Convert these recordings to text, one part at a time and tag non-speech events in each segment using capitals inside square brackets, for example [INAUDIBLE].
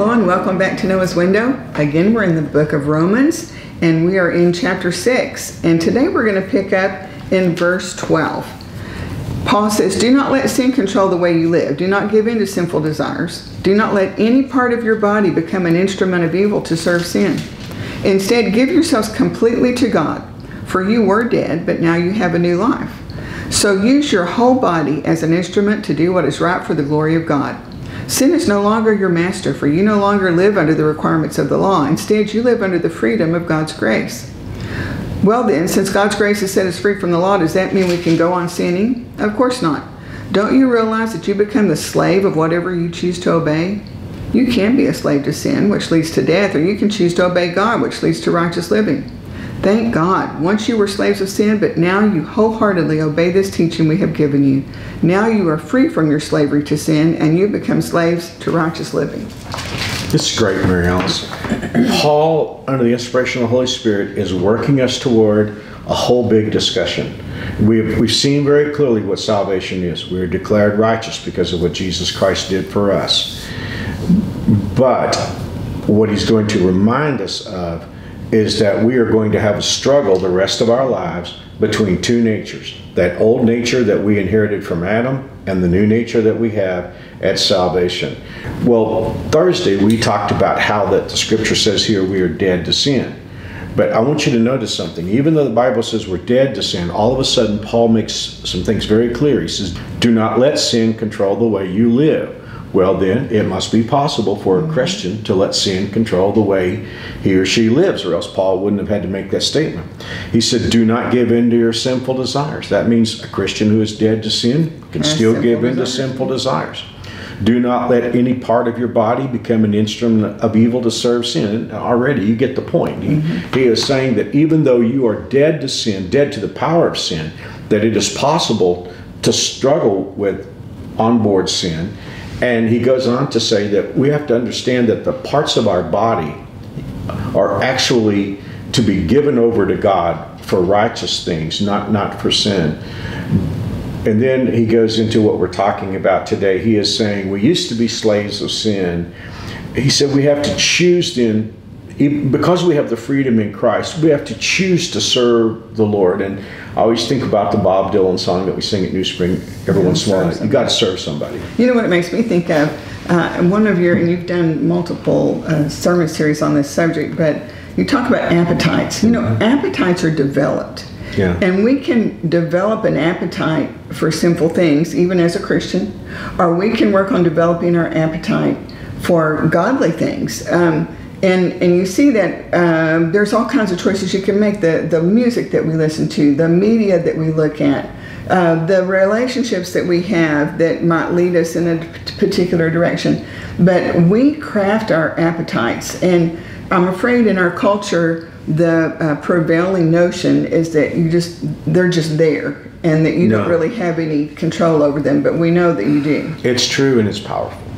Hello and welcome back to Noah's Window. Again, we're in the book of Romans and we are in chapter 6. And today we're going to pick up in verse 12. Paul says, Do not let sin control the way you live. Do not give in to sinful desires. Do not let any part of your body become an instrument of evil to serve sin. Instead, give yourselves completely to God, for you were dead, but now you have a new life. So use your whole body as an instrument to do what is right for the glory of God. Sin is no longer your master, for you no longer live under the requirements of the law. Instead, you live under the freedom of God's grace. Well, then, since God's grace has set us free from the law, does that mean we can go on sinning? Of course not. Don't you realize that you become the slave of whatever you choose to obey? You can be a slave to sin, which leads to death, or you can choose to obey God, which leads to righteous living. Thank God. Once you were slaves of sin, but now you wholeheartedly obey this teaching we have given you. Now you are free from your slavery to sin, and you become slaves to righteous living. This is great, Mary Alice. [CLEARS THROAT] Paul, under the inspiration of the Holy Spirit, is working us toward a whole big discussion. We've, we've seen very clearly what salvation is. We're declared righteous because of what Jesus Christ did for us. But what he's going to remind us of is that we are going to have a struggle the rest of our lives between two natures that old nature that we inherited from Adam and the new nature that we have at salvation. Well, Thursday we talked about how that the scripture says here we are dead to sin. But I want you to notice something. Even though the Bible says we're dead to sin, all of a sudden Paul makes some things very clear. He says, Do not let sin control the way you live well, then it must be possible for a Christian to let sin control the way he or she lives, or else Paul wouldn't have had to make that statement. He said, Do not give in to your sinful desires. That means a Christian who is dead to sin can still give in to sinful desires. Do not let any part of your body become an instrument of evil to serve sin. Already, you get the point. He, mm-hmm. he is saying that even though you are dead to sin, dead to the power of sin, that it is possible to struggle with onboard sin and he goes on to say that we have to understand that the parts of our body are actually to be given over to God for righteous things, not, not for sin. And then he goes into what we're talking about today. He is saying we used to be slaves of sin. He said we have to choose then, because we have the freedom in Christ, we have to choose to serve the Lord. And I always think about the Bob Dylan song that we sing at New Spring every once in a while. You got to serve somebody. You know what it makes me think of? Uh, one of your, and you've done multiple uh, sermon series on this subject, but you talk about appetites. You know, mm-hmm. appetites are developed. Yeah. And we can develop an appetite for sinful things, even as a Christian, or we can work on developing our appetite for godly things. Um, and and you see that um, there's all kinds of choices you can make. The the music that we listen to the media that we look at uh, the relationships that we have that might lead us in a particular direction. But we craft our appetites. And i'm afraid in our culture the uh, prevailing notion is that you just they're just there and that you no. don't really have any control over them but we know that you do. It's true and it's powerful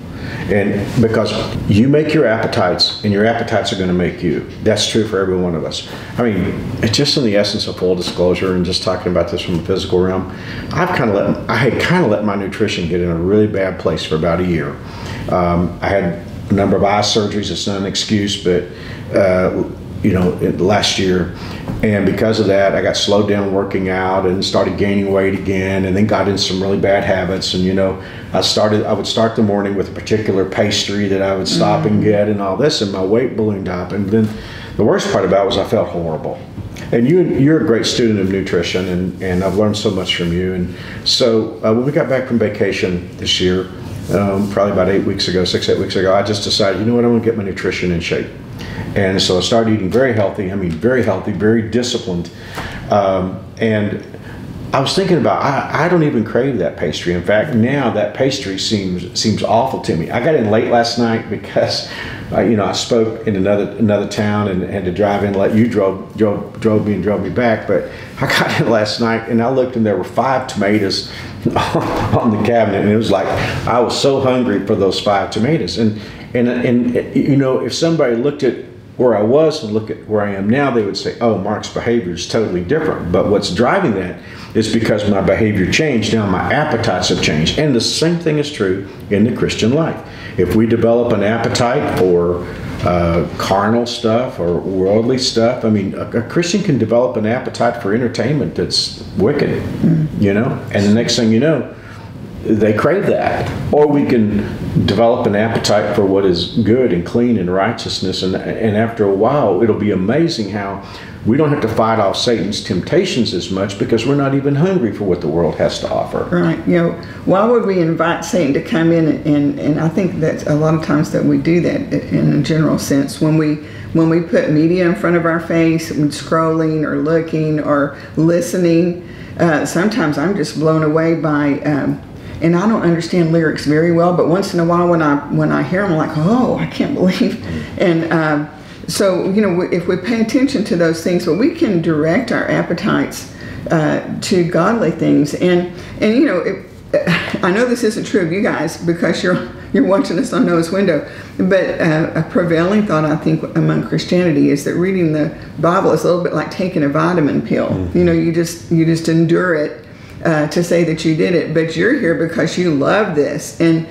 and because you make your appetites, and your appetites are going to make you. That's true for every one of us. I mean, it's just in the essence of full disclosure, and just talking about this from the physical realm. I've kind of let I had kind of let my nutrition get in a really bad place for about a year. Um, I had a number of eye surgeries. It's not an excuse, but uh, you know, last year. And because of that, I got slowed down working out and started gaining weight again, and then got in some really bad habits. And you know, I started. I would start the morning with a particular pastry that I would stop mm-hmm. and get, and all this, and my weight ballooned up. And then the worst part about it was I felt horrible. And you, you're a great student of nutrition, and, and I've learned so much from you. And so uh, when we got back from vacation this year, um, probably about eight weeks ago, six, eight weeks ago, I just decided, you know what, I'm going to get my nutrition in shape. And so I started eating very healthy. I mean, very healthy, very disciplined. Um, and I was thinking about I, I don't even crave that pastry. In fact, now that pastry seems seems awful to me. I got in late last night because uh, you know I spoke in another another town and had to drive in. Let you drove drove drove me and drove me back, but I got in last night and I looked and there were five tomatoes [LAUGHS] on the cabinet, and it was like I was so hungry for those five tomatoes. And and and you know if somebody looked at where I was and look at where I am now, they would say, oh, Mark's behavior is totally different. But what's driving that is because my behavior changed. Now my appetites have changed. And the same thing is true in the Christian life. If we develop an appetite for uh, carnal stuff or worldly stuff, I mean, a, a, Christian can develop an appetite for entertainment that's wicked, you know? And the next thing you know, they crave that. Or we can develop an appetite for what is good and clean and righteousness. And, and after a while, it'll be amazing how we don't have to fight off Satan's temptations as much because we're not even hungry for what the world has to offer. Right. You know, why would we invite Satan to come in and, and, and I think that a lot of times that we do that in a general sense when we when we put media in front of our face, scrolling or looking or listening. Uh, sometimes I'm just blown away by um, and I don't understand lyrics very well, but once in a while when I when I hear them, I'm like, oh, I can't believe. And um, so you know, if we pay attention to those things, but we can direct our appetites uh, to godly things. And and you know, it, I know this isn't true of you guys because you're you're watching us on Noah's Window, but uh, a prevailing thought I think among Christianity is that reading the Bible is a little bit like taking a vitamin pill. Mm-hmm. You know, you just you just endure it uh, to say that you did it, but you're here because you love this, and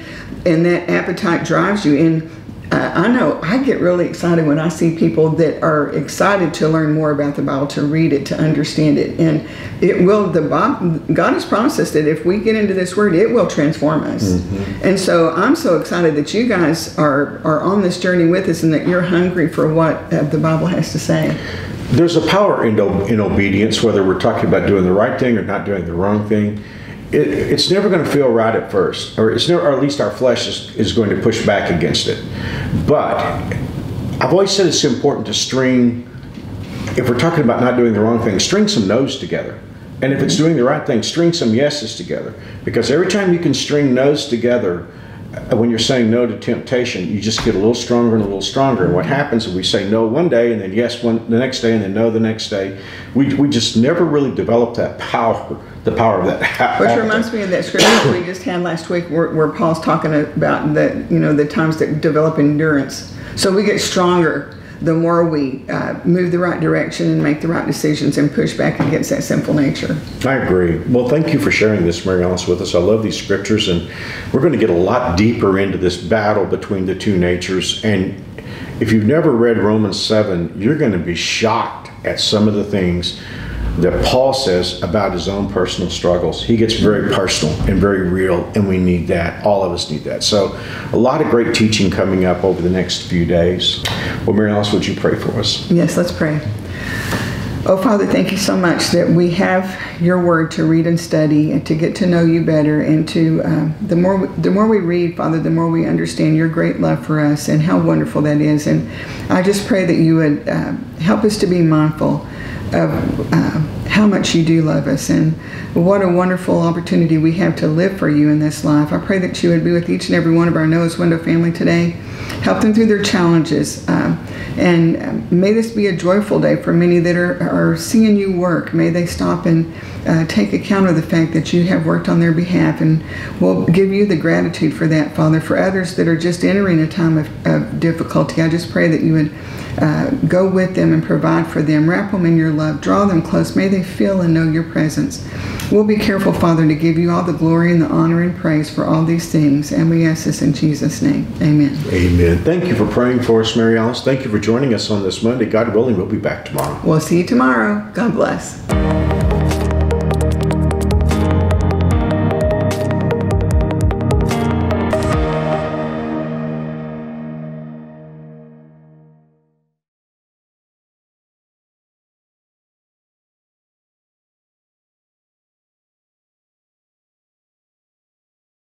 and that appetite drives you. And uh, I know I get really excited when I see people that are excited to learn more about the Bible, to read it, to understand it, and it will. The Bible, God has promised us that if we get into this Word, it will transform us. Mm-hmm. And so I'm so excited that you guys are are on this journey with us, and that you're hungry for what uh, the Bible has to say there's a power in, in obedience, whether we're talking about doing the right thing or not doing the wrong thing. It, it's never going to feel right at first, or it's never, or at least our flesh is, is going to push back against it. But I've always said it's important to string, if we're talking about not doing the wrong thing, string some no's together. And if it's doing the right thing, string some yeses together. Because every time you can string no's together, Uh, when you're saying no to temptation, you just get a little stronger and a little stronger. And what happens is we say no one day and then yes one the next day and then no the next day. We, we just never really develop that power, the power of that. [LAUGHS] Which reminds me of that scripture we just had last week where, where Paul's talking about the you know the times that develop endurance. So we get stronger the more we uh, move the right direction and make the right decisions and push back against that sinful nature. I agree. Well, thank you for sharing this, Mary Alice, with us. I love these scriptures, and we're going to get a lot deeper into this battle between the two natures. And if you've never read Romans 7, you're going to be shocked at some of the things that Paul says about his own personal struggles. He gets very personal and very real, and we need that. All of us need that. So, a lot of great teaching coming up over the next few days. Well, Mary Alice, would you pray for us? Yes, let's pray. Oh, Father, thank you so much that we have your word to read and study and to get to know you better. And to uh, the more we, the more we read, Father, the more we understand your great love for us and how wonderful that is. And I just pray that you would uh, help us to be mindful of uh, how much you do love us and what a wonderful opportunity we have to live for you in this life. I pray that you would be with each and every one of our Noah's Window family today. Help them through their challenges. Uh, and um, may this be a joyful day for many that are, are seeing you work. May they stop and uh, take account of the fact that you have worked on their behalf. And we'll give you the gratitude for that, Father. For others that are just entering a time of, of difficulty, I just pray that you would uh, go with them and provide for them. Wrap them in your love. Draw them close. May they feel and know your presence. We'll be careful, Father, to give you all the glory and the honor and praise for all these things. And we ask this in Jesus' name. Amen. Amen. Thank you for praying for us, Mary Alice. Thank you for joining us on this Monday. God willing, we'll be back tomorrow. We'll see you tomorrow. God bless.